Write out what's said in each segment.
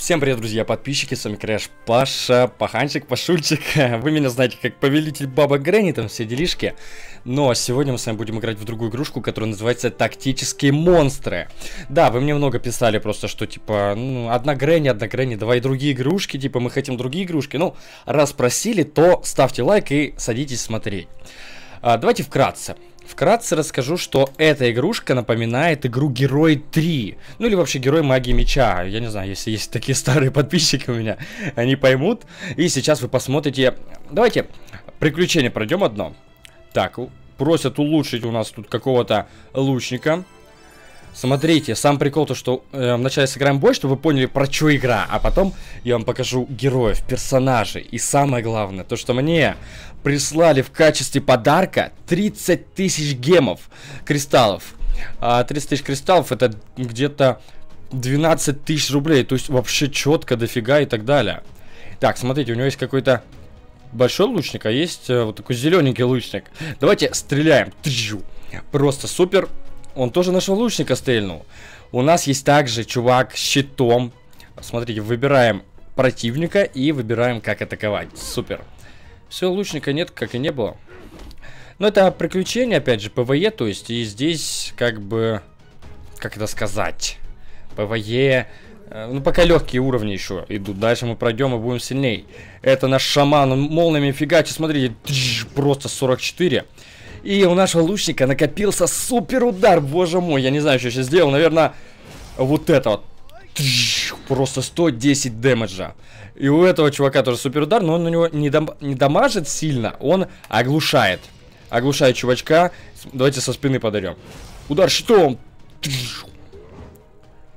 Всем привет, друзья, подписчики, с вами Крэш, Паша, Паханчик, Пашульчик. Вы меня знаете как повелитель Баба Грэнни, там все делишки. Но сегодня мы с вами будем играть в другую игрушку, которая называется Тактические монстры. Да, вы мне много писали просто, что типа, ну, одна Грэнни, одна Грэнни, давай другие игрушки, типа, мы хотим другие игрушки. Ну, раз просили, то ставьте лайк и садитесь смотреть. А, давайте вкратце. Вкратце расскажу, что эта игрушка напоминает игру Герои 3. Ну или вообще Герои Магии Меча. Я не знаю, если есть такие старые подписчики у меня, они поймут. И сейчас вы посмотрите... Давайте приключение пройдем одно. Так, просят улучшить у нас тут какого-то лучника. Смотрите, сам прикол то, что э, вначале сыграем бой, чтобы вы поняли, про что игра, а потом я вам покажу героев, персонажей. И самое главное, то, что мне прислали в качестве подарка 30 тысяч гемов, кристаллов. А 30 тысяч кристаллов это где-то 12 тысяч рублей, то есть вообще четко, дофига и так далее. Так, смотрите, у него есть какой-то большой лучник, а есть э, вот такой зелененький лучник. Давайте стреляем. Просто супер. Он тоже нашего лучника стрельнул. У нас есть также чувак с щитом. Смотрите, выбираем противника и выбираем, как атаковать. Супер. Все, лучника нет, как и не было. Но это приключение, опять же, PvE, то есть, и здесь, как бы, как это сказать, PvE, э, ну, пока легкие уровни еще идут. Дальше мы пройдем и будем сильней. Это наш шаман, молниями фигачит, смотрите, просто 44. И у нашего лучника накопился супер удар, боже мой, я не знаю, что сейчас сделал, наверное, вот это вот. Просто 110 дэмэджа. И у этого чувака тоже супер удар, но он на него не, дам не дамажит сильно, он оглушает. Оглушает чувачка. Давайте со спины ударим. Удар щитом.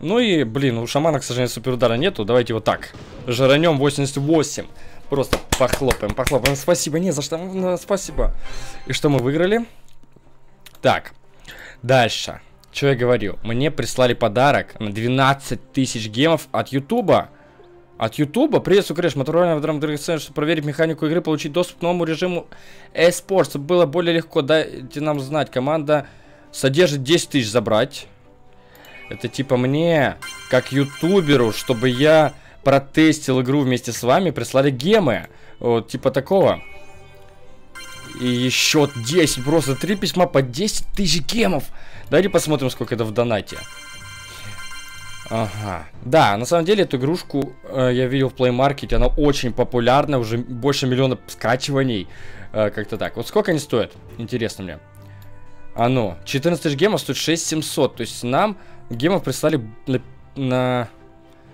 Ну и, блин, у шамана, к сожалению, супер удара нету. Давайте вот так. Жаранем 88. Просто похлопаем, похлопаем. Спасибо, не за что. Спасибо. И что мы выиграли? Так. Дальше. Что я говорил? Мне прислали подарок на 12 тысяч гемов от Ютуба. От Ютуба. Приветствую, Крэш. Моторольный в Драгоцен, чтобы проверить механику игры, получить доступ к новому режиму eSports. Было более легко, дайте нам знать. Команда содержит 10 тысяч забрать. Это типа мне, как ютуберу, чтобы я протестил игру вместе с вами, прислали гемы. Вот, типа такого. И еще 10, просто 3 письма по 10 тысяч гемов. Давайте посмотрим, сколько это в донате. Ага. Да, на самом деле эту игрушку э, я видел в Play Market, она очень популярна, уже больше миллиона скачиваний. Э, Как-то так. Вот сколько они стоят? Интересно мне. А ну, 14 тысяч гемов стоит 6700. То есть нам гемов прислали на, на,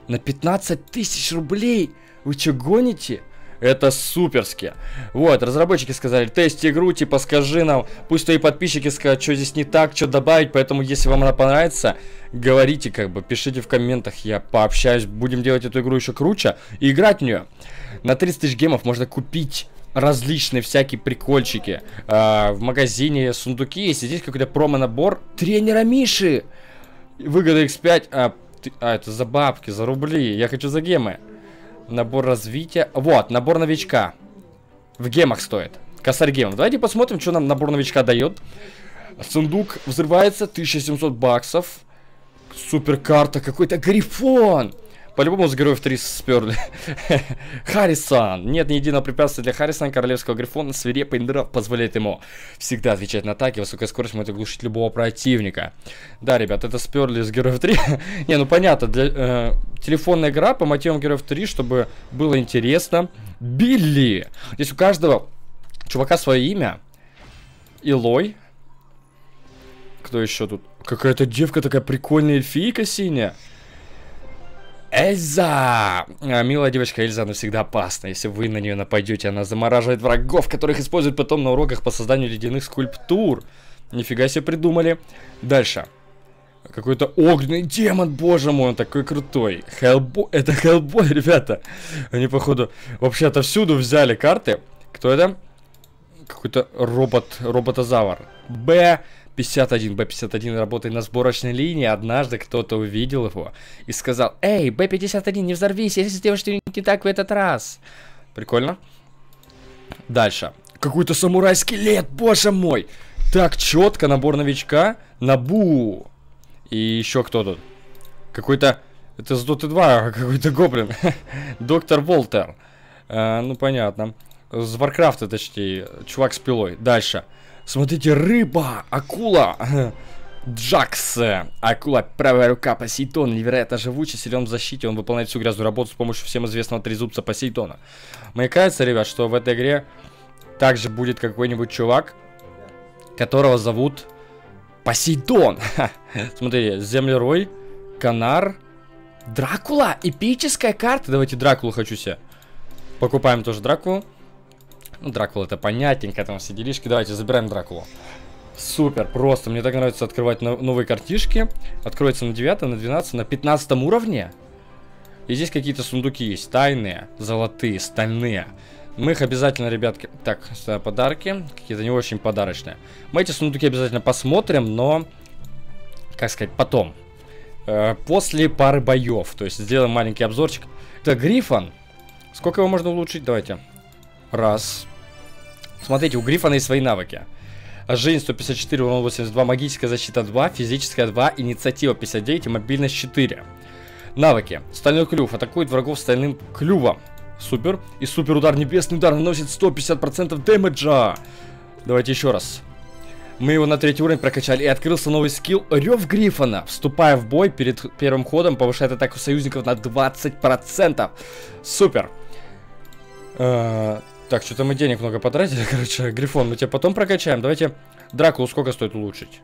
на 15 тысяч рублей. Вы что, гоните? Это суперски. Вот, разработчики сказали, тести игру, типа, скажи нам, пусть твои подписчики скажут, что здесь не так, что добавить, поэтому, если вам она понравится, говорите, как бы, пишите в комментах, я пообщаюсь, будем делать эту игру еще круче и играть в нее. На 30 тысяч гемов можно купить различные всякие прикольчики. А, в магазине сундуки есть, здесь какой-то промо-набор тренера Миши. Выгода X5, а, ты, а, это за бабки, за рубли, я хочу за гемы. Набор развития. Вот, набор новичка. В гемах стоит. Косарь гемов. Давайте посмотрим, что нам набор новичка дает. Сундук взрывается, 1700 баксов. Супер карта, какой-то грифон. По-любому с героев 3 сперли. Харрисон. Нет ни единого препятствия для Харрисона. Королевского грифона свирепый нрав позволяет ему всегда отвечать на атаки. Высокая скорость может оглушить любого противника. Да, ребят, это сперли с героев 3. Не, ну понятно, для, э, телефонная игра по мотивам героев 3, чтобы было интересно. Билли. Здесь у каждого чувака свое имя. Илой. Кто еще тут? Какая-то девка такая прикольная эльфийка синяя. Эльза! А, милая девочка Эльза навсегда опасна. Если вы на нее нападете, она замораживает врагов, которых используют потом на уроках по созданию ледяных скульптур. Нифига себе придумали. Дальше. Какой-то огненный демон, боже мой, он такой крутой. Хеллбой, это Хеллбой, ребята. Они, походу, вообще отовсюду взяли карты. Кто это? Какой-то робот, роботозавр. Б. 51, Б-51 работает на сборочной линии. Однажды кто-то увидел его и сказал, «Эй, Б-51, не взорвись, если сделаешь что-нибудь не так в этот раз». Прикольно. Дальше. Какой-то самурай-скелет, боже мой! Так, четко, набор новичка. Набу. И еще кто тут? Какой-то Это с Доты 2 какой-то гоблин. Доктор Волтер. А, ну, понятно. С Варкрафта, точнее. Чувак с пилой. Дальше. Смотрите, рыба, акула. Джакс. Акула, правая рука Посейдона, невероятно живучий, силен в защите, он выполняет всю грязную работу с помощью всем известного трезубца Посейдона. Мне кажется, ребят, что в этой игре также будет какой-нибудь чувак, которого зовут Посейдон. Смотри, Землерой, Канар, Дракула, эпическая карта. Давайте Дракулу хочу себе. Покупаем тоже Дракулу. Ну, Дракула это понятненько, там все делишки. Давайте забираем Дракулу. Супер, просто. Мне так нравится открывать новые картишки. Откроется на 9, на 12, на 15 уровне. И здесь какие-то сундуки есть. Тайные, золотые, стальные. Мы их обязательно, ребятки... Так, подарки. Какие-то не очень подарочные. Мы эти сундуки обязательно посмотрим, но... Как сказать, потом. Э, после пары боев. То есть сделаем маленький обзорчик. Это Грифон. Сколько его можно улучшить? Давайте. Раз. Смотрите, у Грифона есть свои навыки. Жизнь 154, урон 82, магическая защита 2, физическая 2, инициатива 59 и мобильность 4. Навыки. Стальной клюв. Атакует врагов стальным клювом. Супер. И супер удар. Небесный удар наносит 150% дэмэджа. Давайте еще раз. Мы его на третий уровень прокачали и открылся новый скилл Рев Гриффона. Вступая в бой перед первым ходом, повышает атаку союзников на 20%. Супер. Э так, что-то мы денег много потратили, короче. Грифон, мы тебя потом прокачаем. Давайте Дракулу сколько стоит улучшить?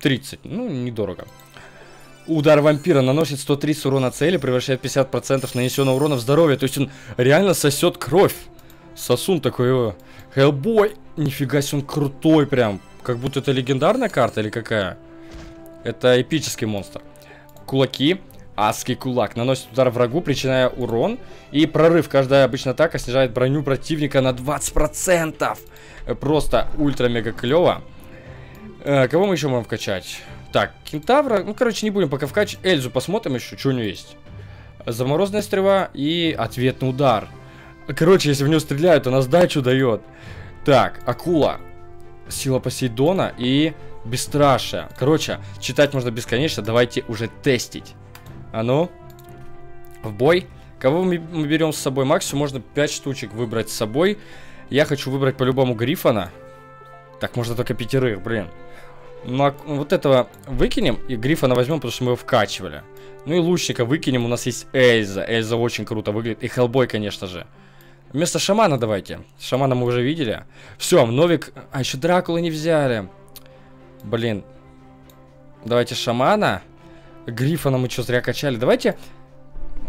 30. Ну, недорого. Удар вампира наносит 130 урона цели, превращает 50% нанесенного урона в здоровье. То есть он реально сосет кровь. Сосун такой его. Хеллбой. Нифига себе, он крутой прям. Как будто это легендарная карта или какая? Это эпический монстр. Кулаки. Адский кулак. Наносит удар врагу, причиняя урон. И прорыв. Каждая обычная атака снижает броню противника на 20%. Просто ультра-мега клево. Э, кого мы еще можем вкачать? Так, кентавра. Ну, короче, не будем пока вкачать. Эльзу посмотрим еще, что у нее есть. Заморозная стрела и ответный удар. Короче, если в нее стреляют, она сдачу дает. Так, акула. Сила Посейдона и бесстрашие. Короче, читать можно бесконечно. Давайте уже тестить. А ну, в бой. Кого мы, берем с собой? Максимум можно 5 штучек выбрать с собой. Я хочу выбрать по-любому Грифона. Так, можно только пятерых, блин. Ну, а вот этого выкинем и Грифона возьмем, потому что мы его вкачивали. Ну и лучника выкинем, у нас есть Эльза. Эльза очень круто выглядит. И Хеллбой, конечно же. Вместо шамана давайте. Шамана мы уже видели. Все, Новик... А, еще Дракулы не взяли. Блин. Давайте шамана. Грифона мы что, зря качали? Давайте...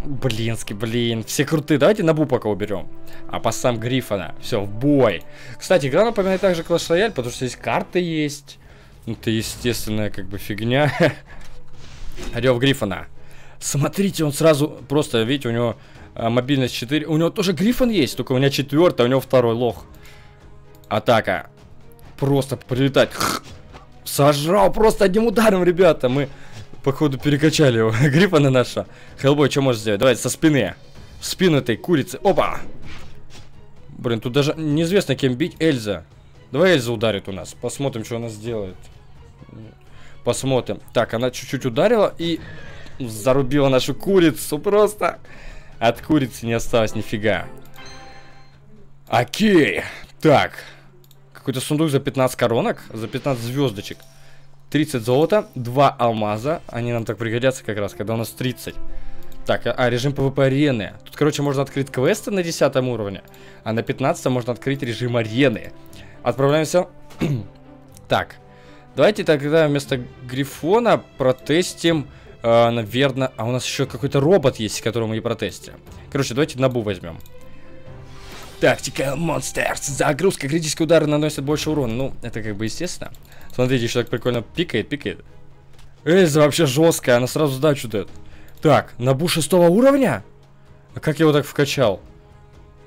Блинский, блин, все крутые. Давайте на пока уберем. А по сам Грифона. Все, в бой. Кстати, игра напоминает также Clash Royale, потому что здесь карты есть. Это естественная как бы фигня. Рев Грифона. Смотрите, он сразу просто, видите, у него а, мобильность 4. У него тоже Грифон есть, только у меня четвертый, а у него второй лох. Атака. Просто прилетать. Сожрал просто одним ударом, ребята. Мы Походу перекачали его. Гриффона наша. Хеллбой, что можешь сделать? Давай, со спины. В спину этой курицы. Опа! Блин, тут даже неизвестно, кем бить. Эльза. Давай Эльза ударит у нас. Посмотрим, что она сделает. Посмотрим. Так, она чуть-чуть ударила и зарубила нашу курицу. Просто от курицы не осталось нифига. Окей. Так. Какой-то сундук за 15 коронок. За 15 звездочек. 30 золота, 2 алмаза. Они нам так пригодятся как раз, когда у нас 30. Так, а, а режим PvP арены. Тут, короче, можно открыть квесты на 10 уровне, а на 15 можно открыть режим арены. Отправляемся. так, давайте тогда вместо Грифона протестим, э, наверное... А у нас еще какой-то робот есть, которого мы и протестим. Короче, давайте Набу возьмем. Тактика Monsters. Загрузка, критические удары наносят больше урона. Ну, это как бы естественно. Смотрите, еще так прикольно пикает, пикает. Эльза вообще жесткая, она сразу сдачу дает. Так, Набу шестого уровня? А как я его так вкачал?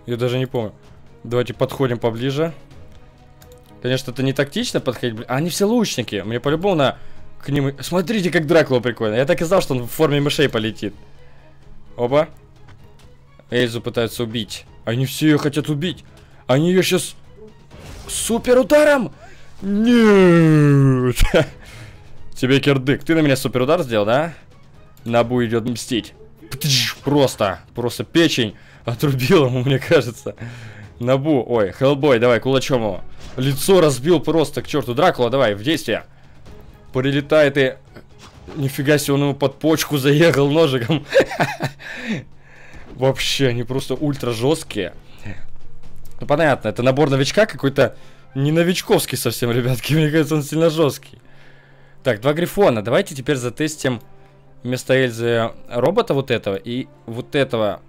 Я даже не помню. Давайте подходим поближе. Конечно, это не тактично подходить. А они все лучники. Мне по-любому на... К ним... Смотрите, как Дракула прикольно. Я так и знал, что он в форме мышей полетит. Оба. Эльзу пытаются убить. Они все ее хотят убить. Они ее сейчас... Супер ударом! Нет! Тебе кирдык. Ты на меня супер удар сделал, да? Набу идет мстить. Просто, просто печень отрубил ему, мне кажется. Набу, ой, Хеллбой, давай, кулачом его. Лицо разбил просто, к черту. Дракула, давай, в действие. Прилетает и... Нифига себе, он ему под почку заехал ножиком. Вообще, они просто ультра жесткие. Ну, понятно, это набор новичка какой-то не новичковский совсем, ребятки. Мне кажется, он сильно жесткий. Так, два грифона. Давайте теперь затестим вместо Эльзы робота вот этого. И вот этого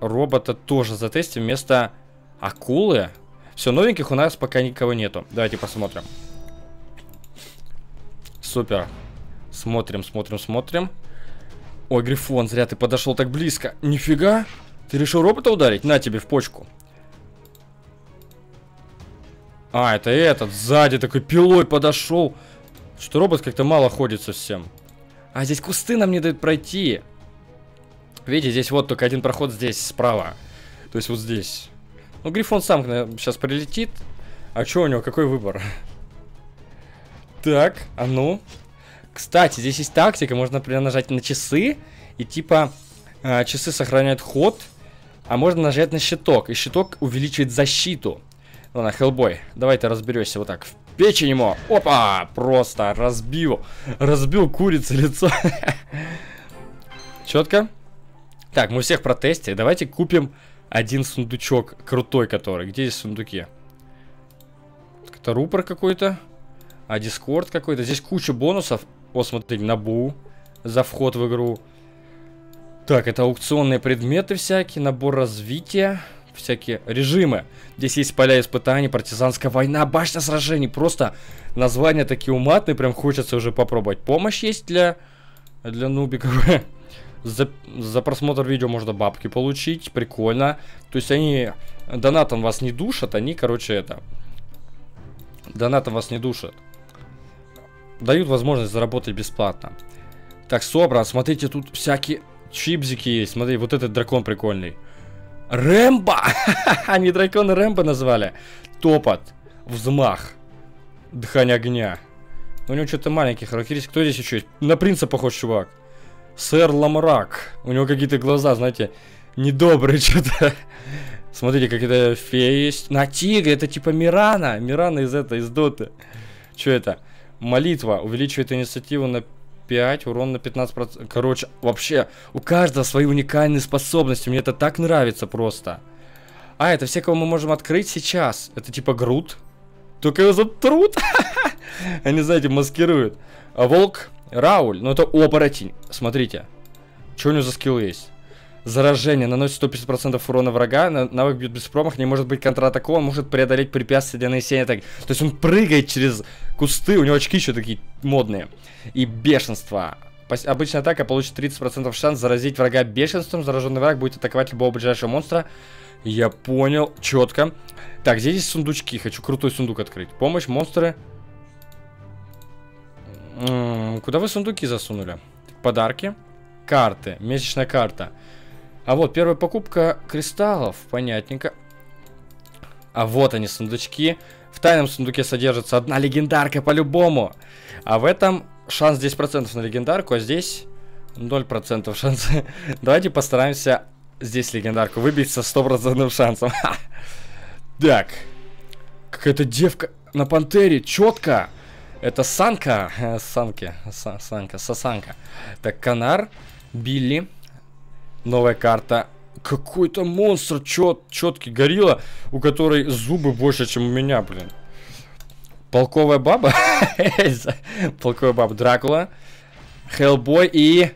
робота тоже затестим вместо акулы. Все, новеньких у нас пока никого нету. Давайте посмотрим. Супер. Смотрим, смотрим, смотрим. Ой, Грифон, зря ты подошел так близко. Нифига. Ты решил робота ударить? На тебе в почку. А, это этот, сзади такой пилой подошел. Что робот как-то мало ходит совсем. А здесь кусты нам не дают пройти. Видите, здесь вот только один проход здесь, справа. То есть вот здесь. Ну, Грифон сам сейчас прилетит. А что у него, какой выбор? Так, а ну. Кстати, здесь есть тактика, можно, например, нажать на часы, и типа э, часы сохраняют ход, а можно нажать на щиток, и щиток увеличивает защиту. Ладно, Хеллбой, давай ты разберешься вот так. В печень ему. Опа! Просто разбил. Разбил курице лицо. Четко. Так, мы всех протестили. Давайте купим один сундучок крутой, который. Где здесь сундуки? Это рупор какой-то. А дискорд какой-то. Здесь куча бонусов. О, смотри, набу за вход в игру. Так, это аукционные предметы всякие, набор развития всякие режимы. Здесь есть поля испытаний, партизанская война, башня сражений. Просто названия такие уматные, прям хочется уже попробовать. Помощь есть для, для нубиков. За, за просмотр видео можно бабки получить, прикольно. То есть они донатом вас не душат, они, короче, это... Донатом вас не душат. Дают возможность заработать бесплатно. Так, собран, смотрите, тут всякие чипзики есть. Смотри, вот этот дракон прикольный. Рэмбо! Они дракона Рэмбо назвали. Топот. Взмах. Дыхание огня. У него что-то маленький характеристик. Кто здесь еще есть? На принца похож чувак. Сэр Ламрак. У него какие-то глаза, знаете, недобрые что-то. Смотрите, как это фея есть. На тигре, это типа Мирана. Мирана из этой, из Доты. Что это? Молитва увеличивает инициативу на 5, урон на 15%. Короче, вообще, у каждого свои уникальные способности. Мне это так нравится просто. А, это все, кого мы можем открыть сейчас. Это типа Грут. Только его зовут Трут. Они, знаете, маскируют. А волк Рауль. Ну, это оборотень. Смотрите. Что у него за скилл есть? Заражение наносит 150% урона врага, навык бьет без промах, не может быть контратакован, может преодолеть препятствия для нанесения так. То есть он прыгает через кусты, у него очки еще такие модные. И бешенство. Обычная атака получит 30% шанс заразить врага бешенством, зараженный враг будет атаковать любого ближайшего монстра. Я понял, четко. Так, здесь есть сундучки, хочу крутой сундук открыть. Помощь, монстры. М -м, куда вы сундуки засунули? Подарки. Карты, месячная карта. А вот первая покупка кристаллов, понятненько. А вот они, сундучки. В тайном сундуке содержится одна легендарка по-любому. А в этом шанс 10% на легендарку, а здесь 0% шанса. Давайте постараемся здесь легендарку выбить со 100% шансом. Так. Какая-то девка на пантере, четко. Это Санка. Санки. Санка, Сасанка. Так, Канар, Билли. Новая карта. Какой-то монстр чет, четкий горилла, у которой зубы больше, чем у меня, блин. Полковая баба. Полковая баба Дракула. Хеллбой и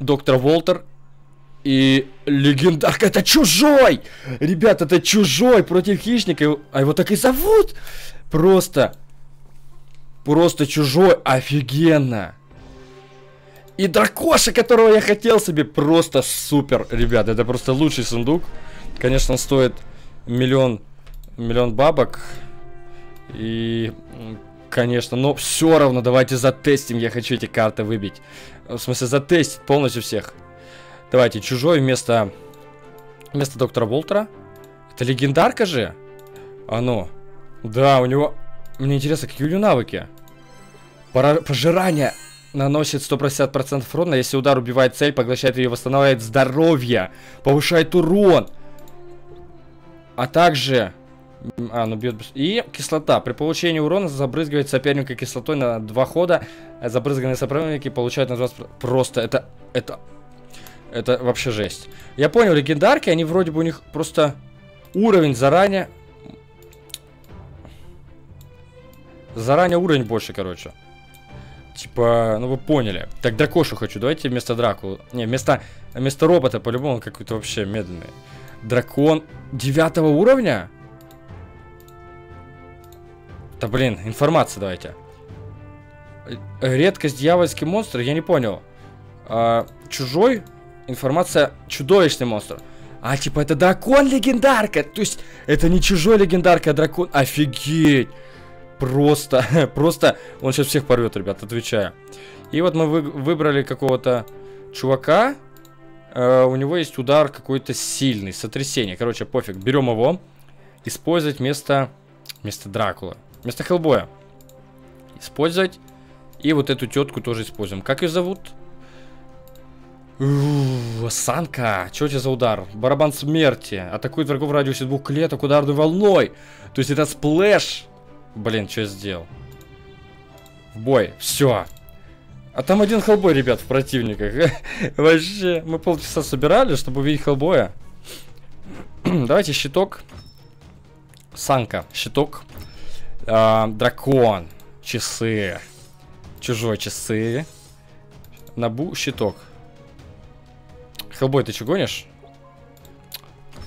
доктор Волтер. И легендарка, это чужой! Ребят, это чужой против хищника. А его так и зовут. Просто. Просто чужой. Офигенно. И дракоша, которого я хотел себе, просто супер, ребят. Это просто лучший сундук. Конечно, он стоит миллион, миллион бабок. И, конечно, но все равно давайте затестим. Я хочу эти карты выбить. В смысле, затестить полностью всех. Давайте, чужой вместо, вместо доктора Волтера. Это легендарка же? А ну. Да, у него... Мне интересно, какие у него навыки? Пора... Пожирание Наносит 150% урона, если удар убивает цель, поглощает ее, восстанавливает здоровье, повышает урон. А также... А, ну бьет... И кислота. При получении урона забрызгивает соперника кислотой на два хода. А забрызганные соперники получают на 20... Просто это... Это... Это вообще жесть. Я понял, легендарки, они вроде бы у них просто уровень заранее... Заранее уровень больше, короче. Типа, ну вы поняли. Так, Дракошу хочу. Давайте вместо Дракулы. Не, вместо, вместо робота, по-любому, он какой-то вообще медленный. Дракон девятого уровня? Да блин, информация давайте. Редкость дьявольский монстр, я не понял. А, чужой? Информация чудовищный монстр. А, типа, это дракон легендарка. То есть, это не чужой легендарка, а дракон. Офигеть. Просто, просто, он сейчас всех порвет, ребят, отвечаю. И вот мы вы, выбрали какого-то чувака. Э, у него есть удар какой-то сильный, сотрясение. Короче, пофиг, берем его. Использовать вместо, вместо Дракулы. Вместо Хеллбоя. Использовать. И вот эту тетку тоже используем. Как ее зовут? Санка, что у тебя за удар? Барабан смерти. Атакует врагов в радиусе двух клеток ударной волной. То есть это splash Блин, что сделал? В бой. Все. А там один Hellboy, ребят, в противниках. Вообще, мы полчаса собирали, чтобы увидеть хелбоя. Давайте щиток. Санка, щиток. А, дракон. Часы. Чужой часы. Набу, щиток. Хелбой, ты что гонишь?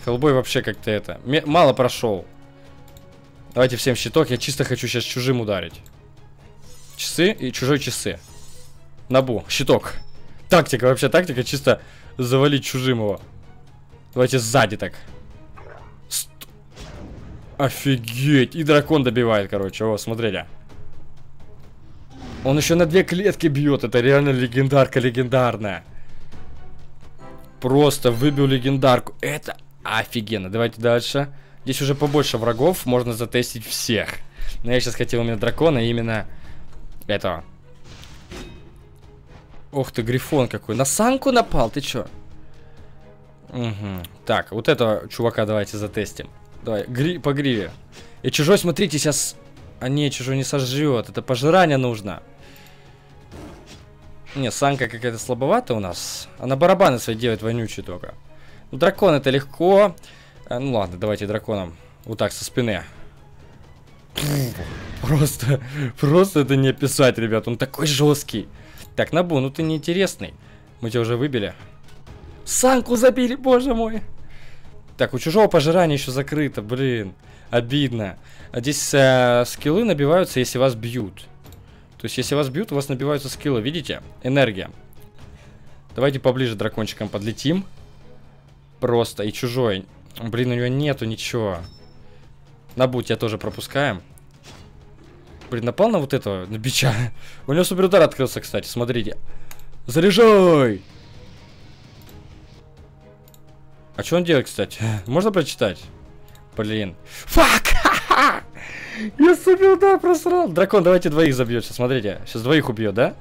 Хелбой вообще как-то это... Мало прошел. Давайте всем щиток. Я чисто хочу сейчас чужим ударить. Часы и чужой часы. Набу. Щиток. Тактика, вообще тактика. Чисто завалить чужим его. Давайте сзади так. Ст Офигеть. И дракон добивает, короче. О, смотрели. Он еще на две клетки бьет. Это реально легендарка легендарная. Просто выбил легендарку. Это офигенно. Давайте дальше. Здесь уже побольше врагов, можно затестить всех. Но я сейчас хотел именно дракона, именно этого. Ох ты, грифон какой. На санку напал, ты чё? Угу. Так, вот этого чувака давайте затестим. Давай, гри по гриве. И чужой, смотрите, сейчас... А не, чужой не сожрет. Это пожирание нужно. Не, санка какая-то слабовата у нас. Она барабаны свои делает вонючие только. Дракон это легко. А, ну ладно, давайте драконом. Вот так, со спины. Просто, просто это не описать, ребят. Он такой жесткий. Так, Набу, ну ты неинтересный. Мы тебя уже выбили. Санку забили, боже мой. Так, у чужого пожирания еще закрыто, блин. Обидно. А здесь э, скиллы набиваются, если вас бьют. То есть, если вас бьют, у вас набиваются скиллы. Видите? Энергия. Давайте поближе дракончикам подлетим. Просто. И чужой. Блин, у него нету ничего. На будь я тоже пропускаем. Блин, напал на вот этого, на бича. У него суперудар открылся, кстати, смотрите. Заряжай! А что он делает, кстати? Можно прочитать? Блин. Фак! Я суперудар просрал. Дракон, давайте двоих забьет. Сейчас, смотрите. Сейчас двоих убьет, да?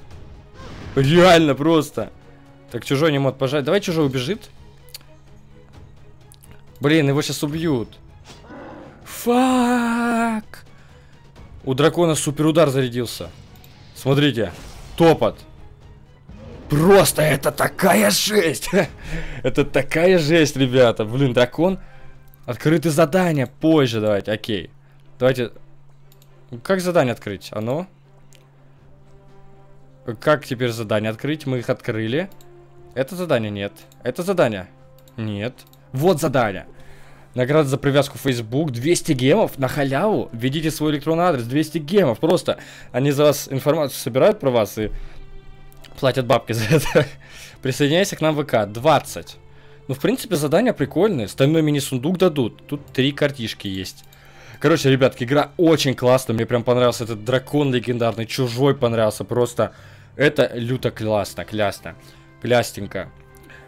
Реально просто. Так, чужой не мог пожать. Давай чужой убежит. Блин, его сейчас убьют. Фак! У дракона супер удар зарядился. Смотрите. Топот. Просто это такая жесть. это такая жесть, ребята. Блин, дракон. Открыты задания. Позже давайте. Окей. Давайте. Как задание открыть? Оно? Как теперь задание открыть? Мы их открыли. Это задание нет. Это задание? Нет. Вот задание. Награда за привязку Facebook 200 гемов на халяву. Введите свой электронный адрес 200 гемов. Просто они за вас информацию собирают про вас и платят бабки за это. Присоединяйся к нам в ВК. 20. Ну, в принципе, задания прикольные. Стальной мини-сундук дадут. Тут три картишки есть. Короче, ребятки, игра очень классная. Мне прям понравился этот дракон легендарный. Чужой понравился. Просто это люто классно. Клясно. Клястенько.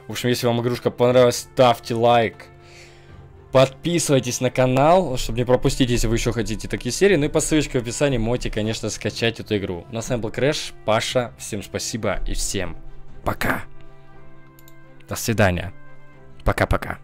В общем, если вам игрушка понравилась, ставьте лайк. Подписывайтесь на канал, чтобы не пропустить, если вы еще хотите такие серии. Ну и по ссылочке в описании можете, конечно, скачать эту игру. На самом был Крэш, Паша, всем спасибо и всем пока. До свидания. Пока-пока.